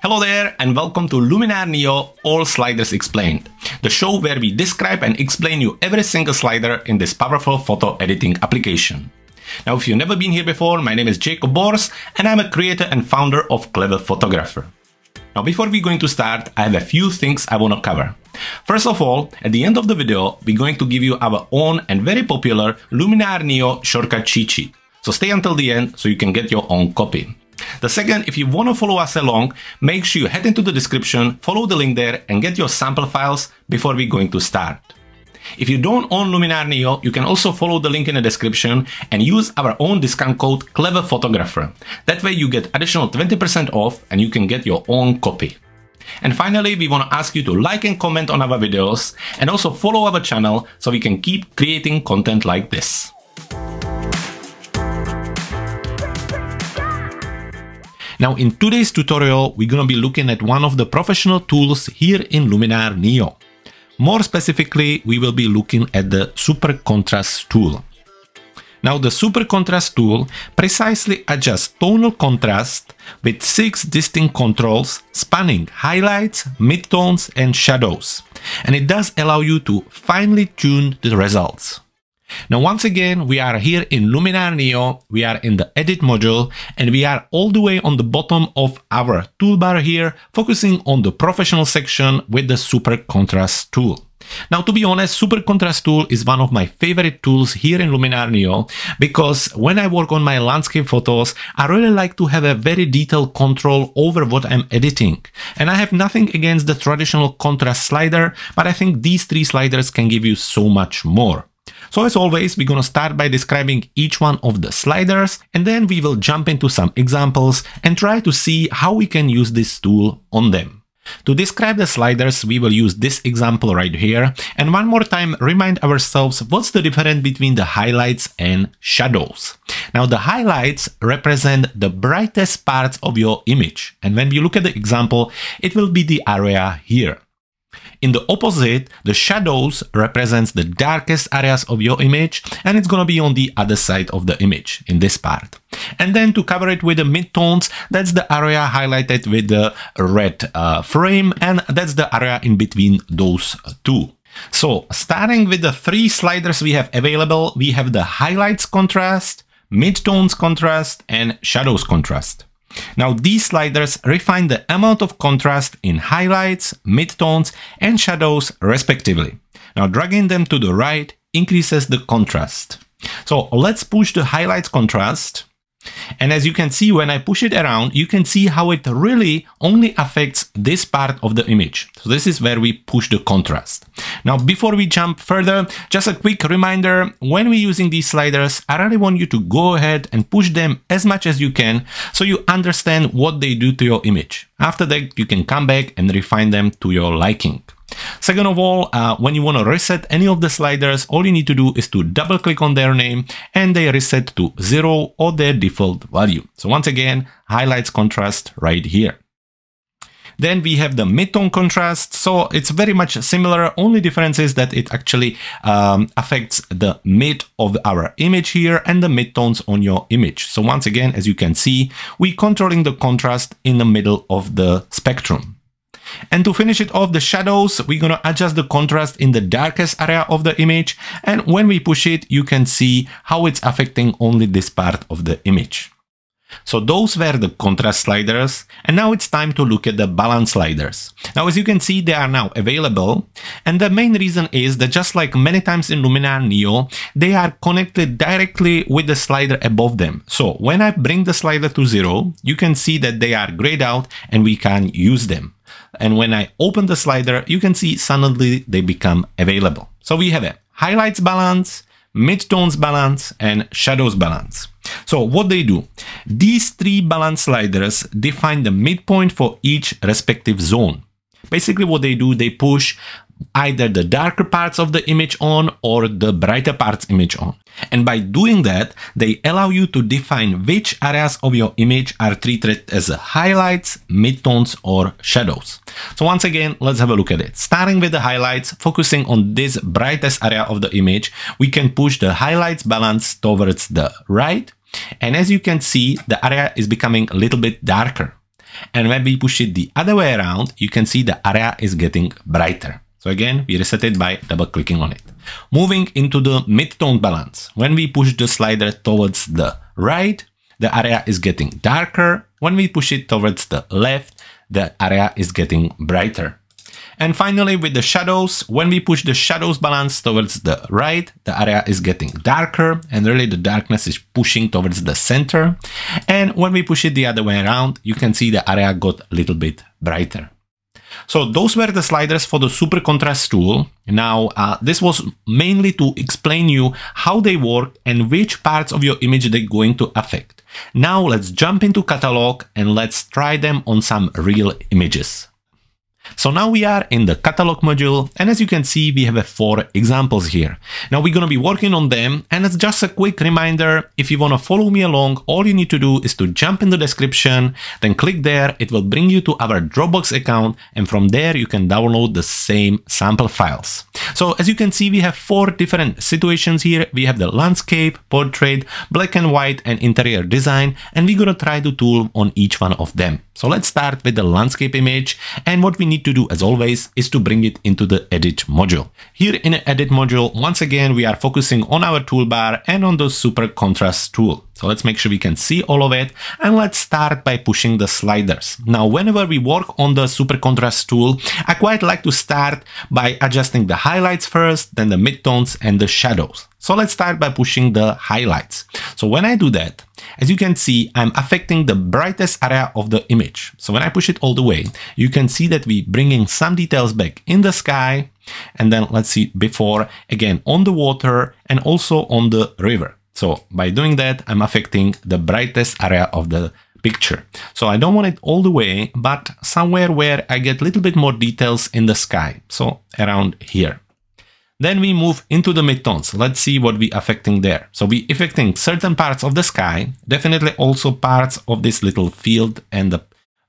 Hello there and welcome to Luminar Neo All Sliders Explained, the show where we describe and explain you every single slider in this powerful photo editing application. Now if you've never been here before, my name is Jacob Bors and I'm a creator and founder of Clever Photographer. Now before we're going to start, I have a few things I want to cover. First of all, at the end of the video, we're going to give you our own and very popular Luminar Neo shortcut cheat sheet. So stay until the end so you can get your own copy. The second, if you want to follow us along, make sure you head into the description, follow the link there and get your sample files before we're going to start. If you don't own Luminar Neo, you can also follow the link in the description and use our own discount code Clever Photographer. That way you get additional 20% off and you can get your own copy. And finally, we want to ask you to like and comment on our videos and also follow our channel so we can keep creating content like this. Now in today's tutorial, we're gonna be looking at one of the professional tools here in Luminar Neo. More specifically, we will be looking at the Super Contrast tool. Now the Super Contrast tool precisely adjusts tonal contrast with six distinct controls spanning highlights, midtones and shadows. And it does allow you to finely tune the results. Now once again, we are here in Luminar Neo, we are in the edit module and we are all the way on the bottom of our toolbar here, focusing on the professional section with the Super Contrast tool. Now, to be honest, Super Contrast tool is one of my favorite tools here in Luminar Neo because when I work on my landscape photos, I really like to have a very detailed control over what I'm editing. And I have nothing against the traditional contrast slider, but I think these three sliders can give you so much more. So as always, we're gonna start by describing each one of the sliders and then we will jump into some examples and try to see how we can use this tool on them. To describe the sliders, we will use this example right here. And one more time, remind ourselves what's the difference between the highlights and shadows. Now, the highlights represent the brightest parts of your image. And when we look at the example, it will be the area here. In the opposite, the shadows represents the darkest areas of your image and it's gonna be on the other side of the image in this part. And then to cover it with the midtones, that's the area highlighted with the red uh, frame and that's the area in between those two. So starting with the three sliders we have available, we have the highlights contrast, midtones contrast and shadows contrast. Now these sliders refine the amount of contrast in highlights, midtones and shadows respectively. Now dragging them to the right increases the contrast. So let's push the highlights contrast and as you can see, when I push it around, you can see how it really only affects this part of the image. So this is where we push the contrast. Now, before we jump further, just a quick reminder, when we're using these sliders, I really want you to go ahead and push them as much as you can so you understand what they do to your image. After that, you can come back and refine them to your liking. Second of all, uh, when you want to reset any of the sliders, all you need to do is to double click on their name and they reset to zero or their default value. So once again, highlights contrast right here. Then we have the midtone contrast. So it's very much similar. Only difference is that it actually um, affects the mid of our image here and the midtones on your image. So once again, as you can see, we're controlling the contrast in the middle of the spectrum. And to finish it off the shadows, we're gonna adjust the contrast in the darkest area of the image. And when we push it, you can see how it's affecting only this part of the image. So those were the contrast sliders, and now it's time to look at the balance sliders. Now as you can see, they are now available, and the main reason is that just like many times in Luminar Neo, they are connected directly with the slider above them. So when I bring the slider to zero, you can see that they are grayed out and we can use them. And when I open the slider, you can see suddenly they become available. So we have a highlights balance, midtones balance, and shadows balance. So what they do, these three balance sliders define the midpoint for each respective zone. Basically what they do, they push either the darker parts of the image on or the brighter parts image on. And by doing that, they allow you to define which areas of your image are treated as highlights, midtones, or shadows. So once again, let's have a look at it. Starting with the highlights, focusing on this brightest area of the image, we can push the highlights balance towards the right. And as you can see, the area is becoming a little bit darker. And when we push it the other way around, you can see the area is getting brighter. So again, we reset it by double clicking on it. Moving into the mid-tone balance. When we push the slider towards the right, the area is getting darker. When we push it towards the left, the area is getting brighter. And finally, with the shadows, when we push the shadows balance towards the right, the area is getting darker and really the darkness is pushing towards the center. And when we push it the other way around, you can see the area got a little bit brighter. So those were the sliders for the super contrast tool. Now, uh, this was mainly to explain you how they work and which parts of your image they're going to affect. Now let's jump into catalog and let's try them on some real images. So now we are in the catalog module and as you can see we have four examples here. Now we're gonna be working on them and as just a quick reminder if you wanna follow me along all you need to do is to jump in the description then click there it will bring you to our Dropbox account and from there you can download the same sample files. So as you can see we have four different situations here. We have the landscape, portrait, black and white and interior design and we're gonna try the tool on each one of them. So let's start with the landscape image and what we need to do as always is to bring it into the edit module. Here in the edit module, once again, we are focusing on our toolbar and on the super contrast tool. So let's make sure we can see all of it and let's start by pushing the sliders. Now, whenever we work on the super contrast tool, I quite like to start by adjusting the highlights first, then the midtones and the shadows. So let's start by pushing the highlights. So when I do that, as you can see, I'm affecting the brightest area of the image. So when I push it all the way, you can see that we bringing some details back in the sky. And then let's see before again on the water and also on the river. So by doing that, I'm affecting the brightest area of the picture. So I don't want it all the way, but somewhere where I get a little bit more details in the sky. So around here. Then we move into the midtones. Let's see what we affecting there. So we affecting certain parts of the sky, definitely also parts of this little field and the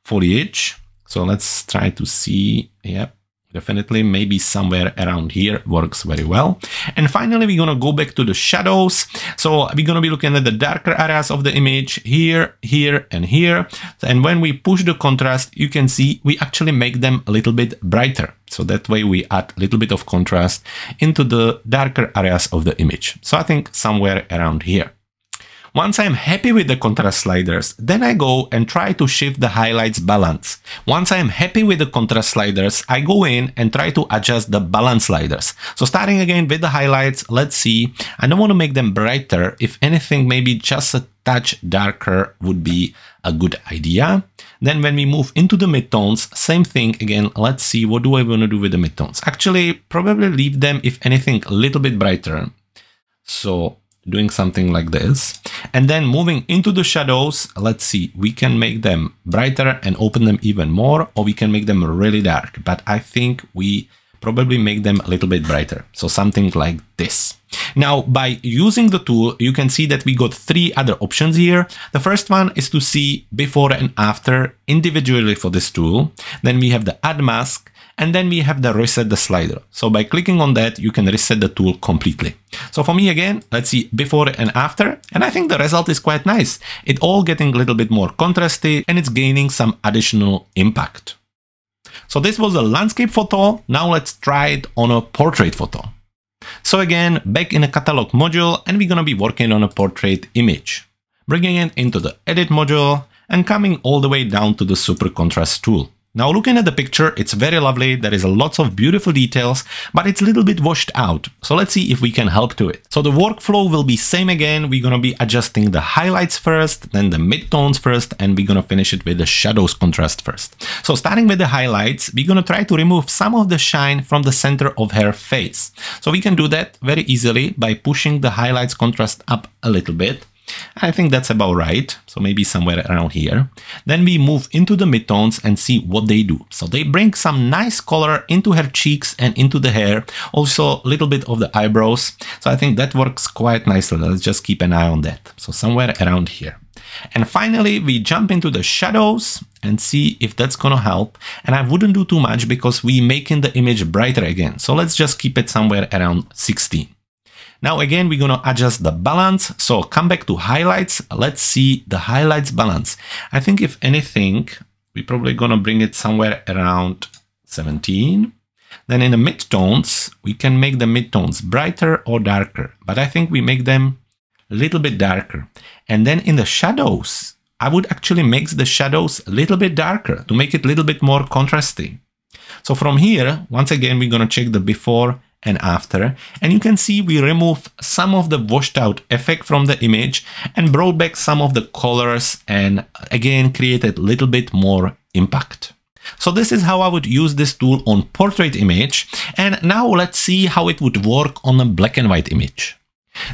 foliage. So let's try to see. Yep. Definitely, maybe somewhere around here works very well. And finally, we're going to go back to the shadows. So we're going to be looking at the darker areas of the image here, here, and here. And when we push the contrast, you can see we actually make them a little bit brighter. So that way we add a little bit of contrast into the darker areas of the image. So I think somewhere around here. Once I'm happy with the contrast sliders, then I go and try to shift the highlights balance. Once I'm happy with the contrast sliders, I go in and try to adjust the balance sliders. So starting again with the highlights, let's see. I don't want to make them brighter. If anything, maybe just a touch darker would be a good idea. Then when we move into the midtones, same thing again. Let's see, what do I want to do with the midtones? Actually, probably leave them, if anything, a little bit brighter. So doing something like this. And then moving into the shadows, let's see, we can make them brighter and open them even more, or we can make them really dark. But I think we probably make them a little bit brighter. So something like this. Now, by using the tool, you can see that we got three other options here. The first one is to see before and after individually for this tool. Then we have the add mask and then we have the reset the slider. So by clicking on that, you can reset the tool completely. So for me again, let's see before and after, and I think the result is quite nice. It all getting a little bit more contrasty and it's gaining some additional impact. So this was a landscape photo. Now let's try it on a portrait photo. So again, back in a catalog module and we're gonna be working on a portrait image. Bringing it into the edit module and coming all the way down to the super contrast tool. Now looking at the picture, it's very lovely, there is lots of beautiful details, but it's a little bit washed out. So let's see if we can help to it. So the workflow will be same again, we're gonna be adjusting the highlights first, then the midtones first, and we're gonna finish it with the shadows contrast first. So starting with the highlights, we're gonna try to remove some of the shine from the center of her face. So we can do that very easily by pushing the highlights contrast up a little bit. I think that's about right. So maybe somewhere around here. Then we move into the midtones and see what they do. So they bring some nice color into her cheeks and into the hair. Also a little bit of the eyebrows. So I think that works quite nicely. Let's just keep an eye on that. So somewhere around here. And finally, we jump into the shadows and see if that's gonna help. And I wouldn't do too much because we making the image brighter again. So let's just keep it somewhere around 16. Now again, we're gonna adjust the balance. So come back to highlights. Let's see the highlights balance. I think if anything, we're probably gonna bring it somewhere around 17. Then in the midtones, we can make the midtones brighter or darker, but I think we make them a little bit darker. And then in the shadows, I would actually make the shadows a little bit darker to make it a little bit more contrasty. So from here, once again, we're to check the before and after. And you can see we remove some of the washed out effect from the image and brought back some of the colors and again created a little bit more impact. So this is how I would use this tool on portrait image. And now let's see how it would work on a black and white image.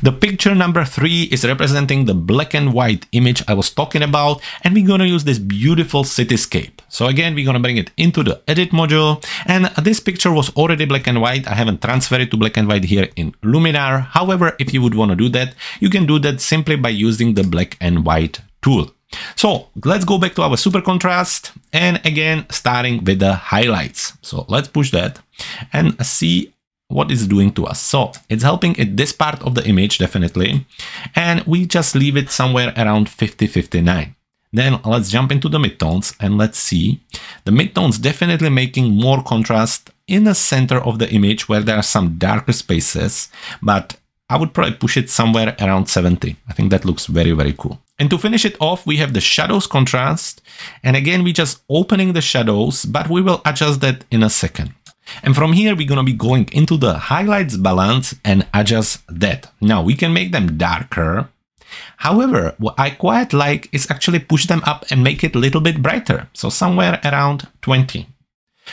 The picture number three is representing the black and white image I was talking about, and we're gonna use this beautiful cityscape. So again, we're gonna bring it into the edit module, and this picture was already black and white. I haven't transferred it to black and white here in Luminar. However, if you would wanna do that, you can do that simply by using the black and white tool. So let's go back to our super contrast and again starting with the highlights. So let's push that and see what it's doing to us. So it's helping at this part of the image, definitely. And we just leave it somewhere around 50, 59. Then let's jump into the midtones and let's see. The midtones definitely making more contrast in the center of the image where there are some darker spaces, but I would probably push it somewhere around 70. I think that looks very, very cool. And to finish it off, we have the shadows contrast. And again, we just opening the shadows, but we will adjust that in a second. And from here, we're going to be going into the highlights balance and adjust that. Now we can make them darker. However, what I quite like is actually push them up and make it a little bit brighter. So somewhere around 20.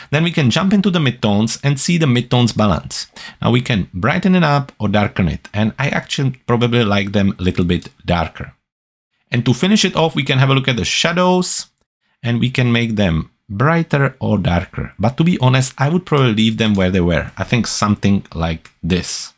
Then we can jump into the midtones and see the midtones balance. Now we can brighten it up or darken it. And I actually probably like them a little bit darker. And to finish it off, we can have a look at the shadows and we can make them brighter or darker. But to be honest, I would probably leave them where they were. I think something like this.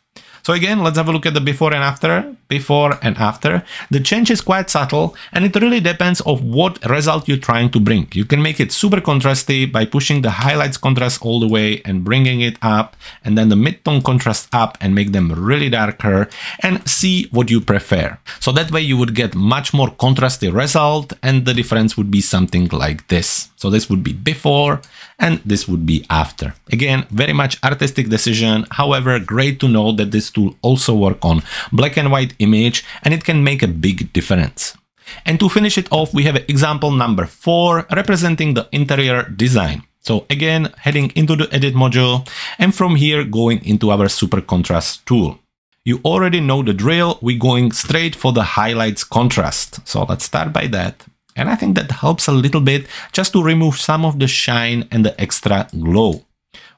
So again, let's have a look at the before and after. Before and after. The change is quite subtle and it really depends of what result you're trying to bring. You can make it super contrasty by pushing the highlights contrast all the way and bringing it up and then the midtone contrast up and make them really darker and see what you prefer. So that way you would get much more contrasty result and the difference would be something like this. So this would be before and this would be after. Again, very much artistic decision. However, great to know that this tool also work on black and white image and it can make a big difference. And to finish it off, we have example number four representing the interior design. So again, heading into the edit module and from here going into our super contrast tool. You already know the drill. We're going straight for the highlights contrast. So let's start by that. And I think that helps a little bit just to remove some of the shine and the extra glow.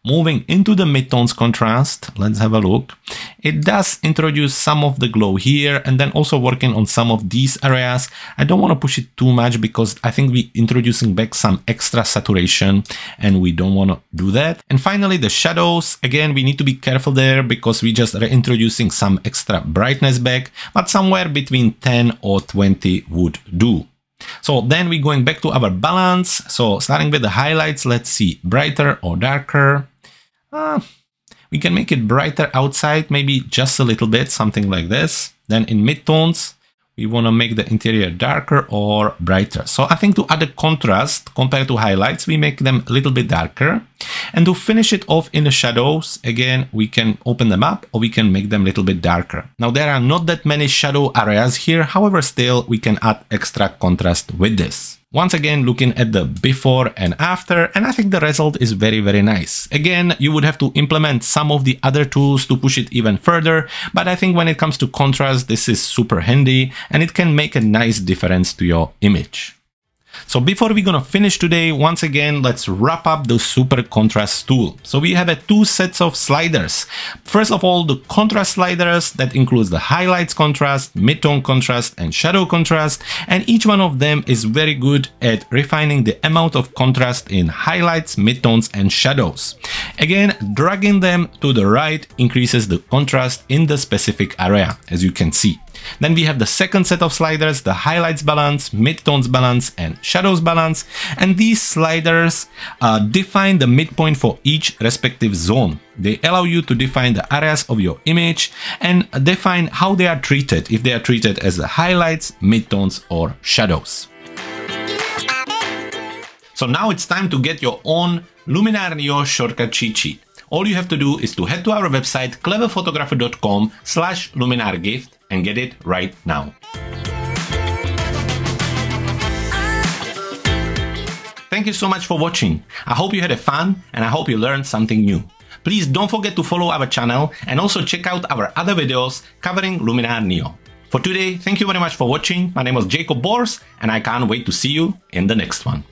Moving into the midtones contrast, let's have a look. It does introduce some of the glow here and then also working on some of these areas. I don't want to push it too much because I think we're introducing back some extra saturation and we don't want to do that. And finally, the shadows. Again, we need to be careful there because we just reintroducing some extra brightness back, but somewhere between 10 or 20 would do. So then we're going back to our balance. So starting with the highlights, let's see, brighter or darker. Uh, we can make it brighter outside, maybe just a little bit, something like this. Then in midtones, we want to make the interior darker or brighter. So I think to add a contrast compared to highlights, we make them a little bit darker. And to finish it off in the shadows, again, we can open them up or we can make them a little bit darker. Now there are not that many shadow areas here. However, still we can add extra contrast with this. Once again, looking at the before and after, and I think the result is very, very nice. Again, you would have to implement some of the other tools to push it even further, but I think when it comes to contrast, this is super handy and it can make a nice difference to your image. So before we're gonna finish today, once again, let's wrap up the super contrast tool. So we have a two sets of sliders. First of all, the contrast sliders that includes the highlights contrast, midtone contrast, and shadow contrast. And each one of them is very good at refining the amount of contrast in highlights, midtones, and shadows. Again, dragging them to the right increases the contrast in the specific area, as you can see. Then we have the second set of sliders, the highlights balance, midtones balance, and shadows balance. And these sliders uh, define the midpoint for each respective zone. They allow you to define the areas of your image and define how they are treated, if they are treated as the highlights, midtones, or shadows. So now it's time to get your own Luminar Neo shortcut cheat sheet. All you have to do is to head to our website cleverphotographer.com slash luminar gift and get it right now. Thank you so much for watching. I hope you had a fun and I hope you learned something new. Please don't forget to follow our channel and also check out our other videos covering Luminar Neo. For today, thank you very much for watching. My name is Jacob Bors and I can't wait to see you in the next one.